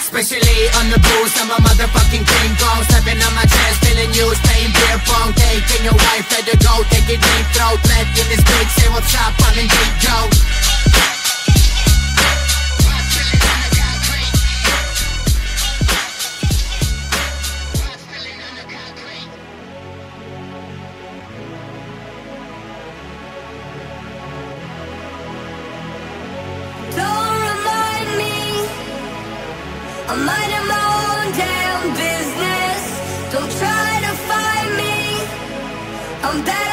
Especially on the booze, I'm a motherfucking king kong. Stepping on my chest, feeling you, playing beer pong. Taking your wife, let her go, take it deep throat. Let in this big say what's up, I'm minding my own damn business. Don't try to find me. I'm better.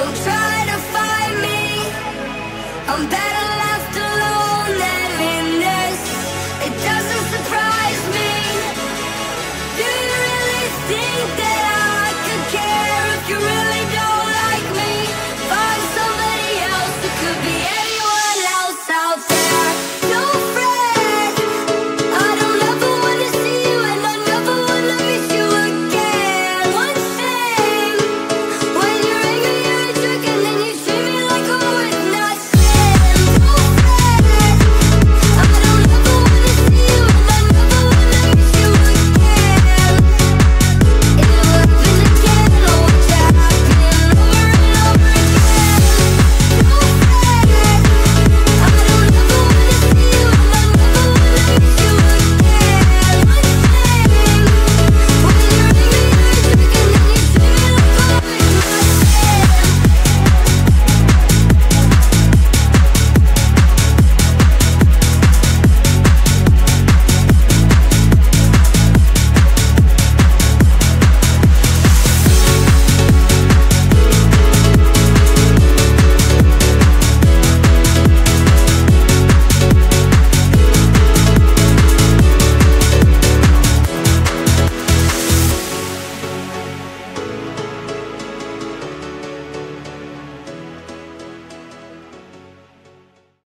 Don't try to find me. I'm better.